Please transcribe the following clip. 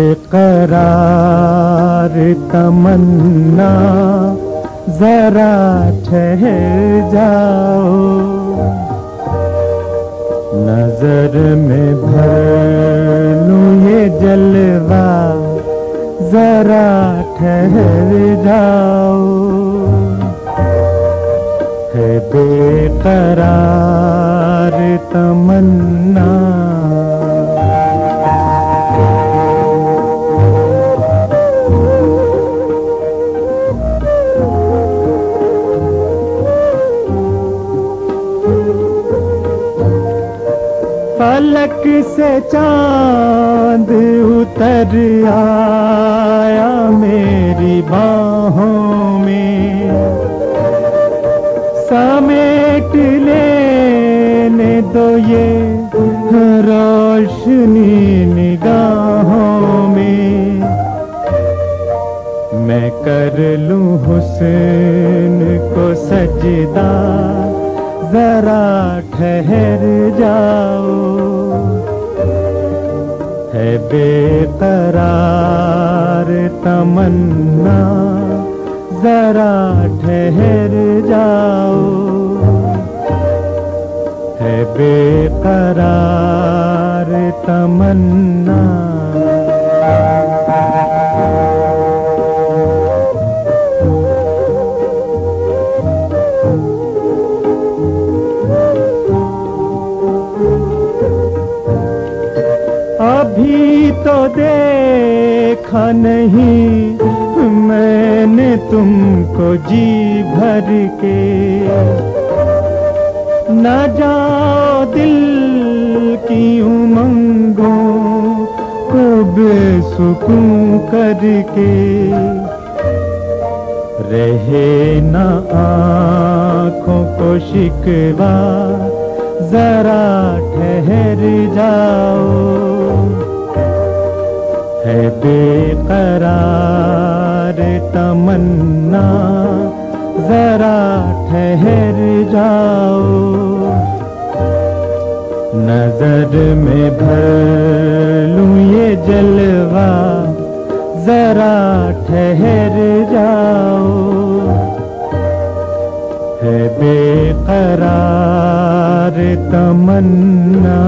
बेकरार तमन्ना जरा ठहर जाओ। नजर में भर लूं ये जलवा जरा ठहर जाओ। है बेकरार फलक से चाँद उतर आया मेरी बाहों में। समेट लेने दो ये रोशनी निगाहों में। मैं कर लूँ हुस्न को सजदा जरा ठहर जाओ। है बेकरार तमन्ना जरा ठहर जाओ। है बेकरार तमन्ना। अभी तो देखा नहीं मैंने तुमको जी भर के। न जाओ दिल की उमंगों को बेसुकून करके। रहे न आँखों को शिकवा, जरा ठहर जाओ। बेकरार तमन्ना, जरा ठहर जाओ। नज़र में भर लूँ ये जलवा, जरा ठहर जाओ। है बेकरार तमन्ना।